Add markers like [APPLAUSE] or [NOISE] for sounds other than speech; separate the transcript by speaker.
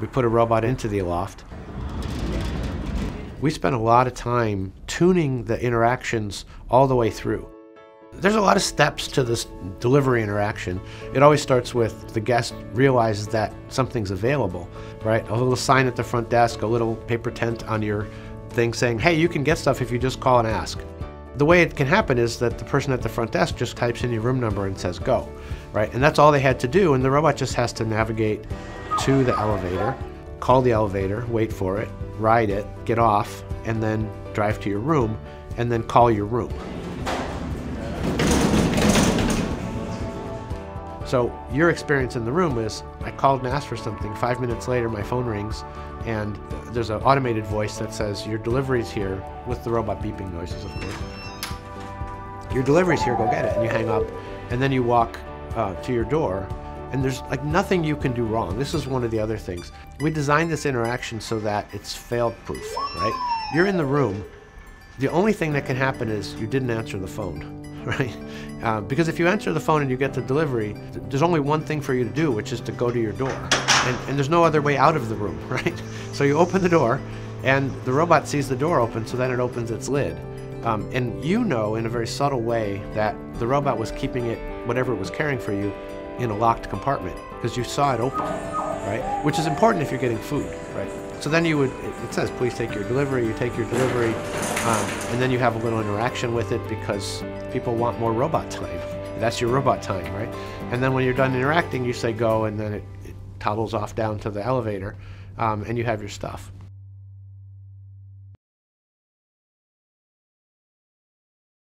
Speaker 1: We put a robot into the loft. We spent a lot of time tuning the interactions all the way through. There's a lot of steps to this delivery interaction. It always starts with the guest realizes that something's available, right? A little sign at the front desk, a little paper tent on your thing saying, hey, you can get stuff if you just call and ask. The way it can happen is that the person at the front desk just types in your room number and says go, right? And that's all they had to do, and the robot just has to navigate to the elevator, call the elevator, wait for it, ride it, get off, and then drive to your room, and then call your room. So your experience in the room is I called and asked for something. Five minutes later, my phone rings, and there's an automated voice that says, Your delivery's here, with the robot beeping noises, of course. Your delivery's here, go get it. And you hang up, and then you walk uh, to your door, and there's like nothing you can do wrong. This is one of the other things. We designed this interaction so that it's fail proof, right? You're in the room, the only thing that can happen is you didn't answer the phone [LAUGHS] right? Uh, because if you answer the phone and you get the delivery, th there's only one thing for you to do, which is to go to your door. And, and there's no other way out of the room, [LAUGHS] right? So you open the door, and the robot sees the door open, so then it opens its lid. Um, and you know in a very subtle way that the robot was keeping it, whatever it was carrying for you, in a locked compartment because you saw it open, right? Which is important if you're getting food, right? So then you would, it says, please take your delivery, you take your delivery, um, and then you have a little interaction with it because people want more robot time. [LAUGHS] That's your robot time, right? And then when you're done interacting, you say go, and then it, it toddles off down to the elevator, um, and you have your stuff.